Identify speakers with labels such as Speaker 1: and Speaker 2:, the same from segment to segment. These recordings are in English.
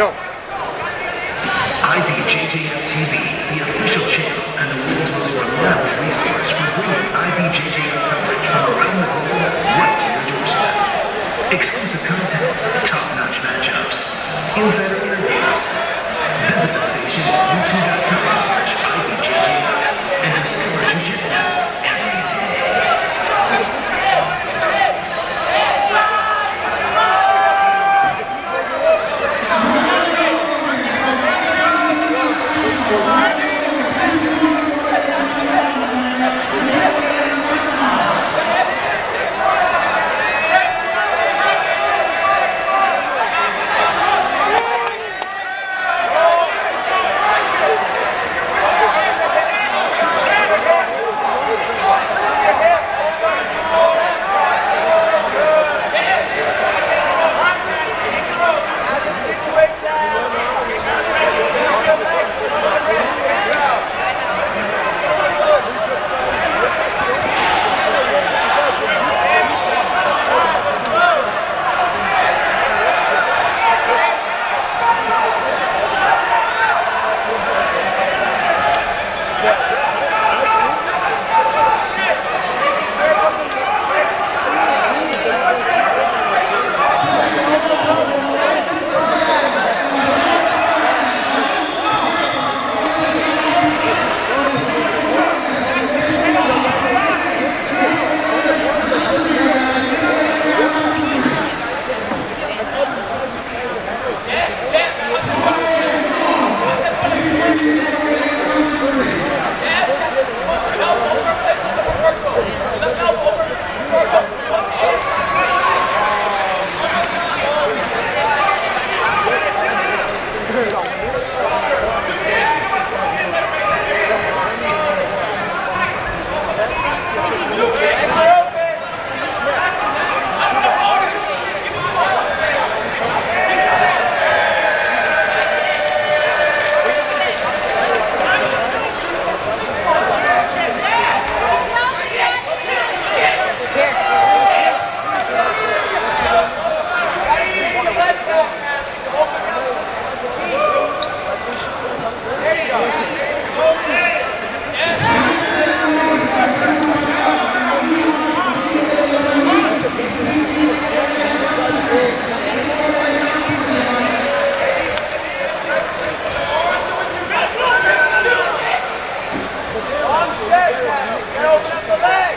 Speaker 1: No.
Speaker 2: IBJJF TV, the official channel and the world's most reliable resource for bringing IBJJF Get over the leg.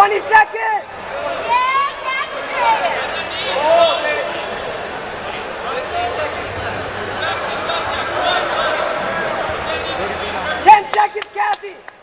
Speaker 2: 20 seconds! Yeah,
Speaker 1: that's it! seconds, Kathy.